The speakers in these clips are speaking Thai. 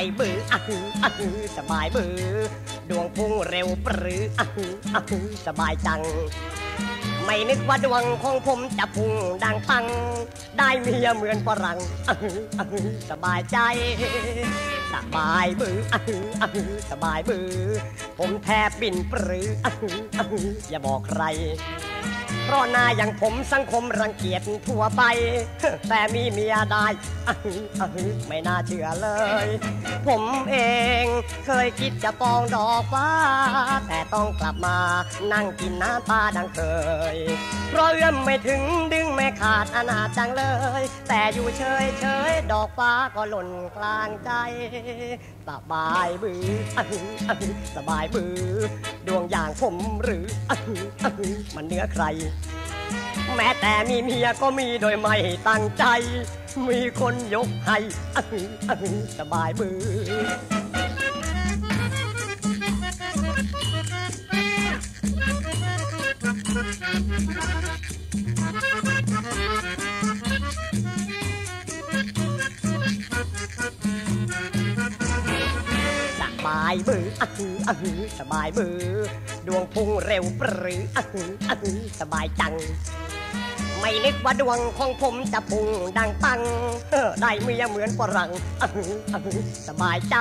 ายมืออะฮืออะฮือสบายมือ ดวงพุ่งเร็วปรืออะฮืออะฮือสบายจัง ไม่นึกว่าดวงของผมจะพุ่งดังปัง ได้เมียเหมือนฝรั่งอะฮืออะฮือสบายใจ สบายบืออืออะฮือสบายบือ ผมแทบบินปรืออะฮืออะฮืออย่าบอกใคร เพราะหน้าอย่างผมสังคมรังเกียจทั่วไป แต่มีเมียได้อะฮึอะฮึไม่น่าเชื่อเลย ผมเองเคยคิดจะปองดอกฟ้า แต่ต้องกลับมานั่งกินน้ำตาดังเคย เพราะเอื้อมไม่ถึงดึง ไม่ขาดอนาจังเลย แต่อยู่เฉยเฉยดอกฟ้าก็หล่นกลางใจ สบายบืออะฮึอะฮึสบายบือ ดวงอย่างผมหรืออะฮึอะฮึมันเนื้อใคร แม้แต่มีเมียก็มีโดยไม่ตั้งใจ มีคนยกให้อะฮึอะฮึสบายบือายบืออะฮืออะฮือสบายบือ ดวงพุ่งเร็วปรืออะฮืออะฮือสบายจัง ไม่นึกว่าดวงของผมจะพุ่งดังปังเออได้เมียเหมือนฝรั่งอะฮืออะฮือสบายใจ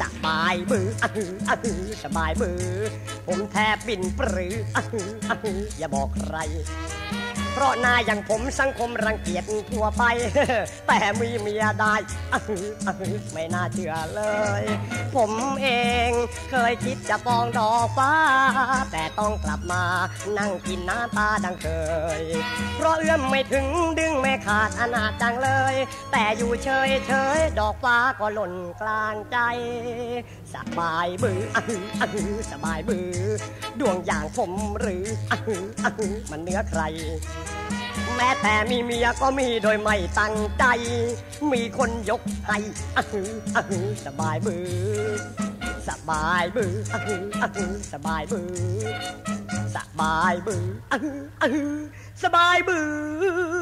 สบายบืออะฮืออะฮือสบายบือ ผมแทบบินปรืออะฮืออะฮืออย่าบอกใคร เพราะหน้าอย่างผมสังคมรังเกียจทั่วไป แต่มีเมียได้ไม่น่าเชื่อเลย ผมเองเคยคิดจะปองดอกฟ้า แต่ต้องกลับมานั่งกินน้ำตาดังเคย เพราะเอื้อมไม่ถึงดึงไม่ขาดอนาจจังเลย แต่อยู่เฉยเฉยดอกฟ้าก็หล่นกลางใจ สบายบืออออสบายบือ ดวงอย่างผมหรืออออมันเนื้อใครแม้แต่มีเมียก็มีโดยไม่ตั้งใจ มีคนยกให้อะฮืออะฮือสบายบือสบายบืออะฮืออะฮือสบายบือสบายบืออะฮืออะฮือสบายบือ